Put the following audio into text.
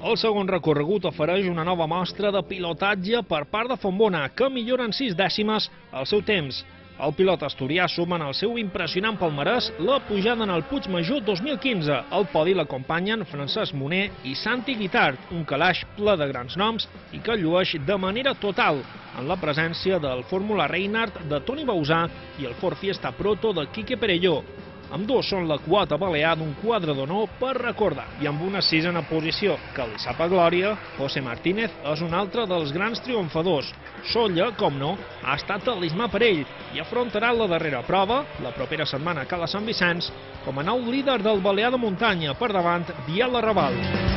El segon recorregut ofereix una nova mostra de pilotatge per part de Fontbona, que millora en sis dècimes el seu temps. El pilot asturià suma en el seu impressionant palmarès la pujada en el Puig Major 2015. Al podi l'acompanyen Francesc Moner i Santi Guitart, un calaix ple de grans noms i que llueix de manera total en la presència del Fórmula Reinhardt de Toni Bausà i el Ford Fiesta Proto de Quique Perelló. Amb dos són la quota balear d'un quadre d'honor per recordar i amb una sisena posició que li sap a glòria, José Martínez és un altre dels grans triomfadors. Solla, com no, ha estat talismà per ell i afrontarà la darrera prova, la propera setmana a Cala Sant Vicenç, com a nou líder del Balear de Muntanya per davant Biel Raval.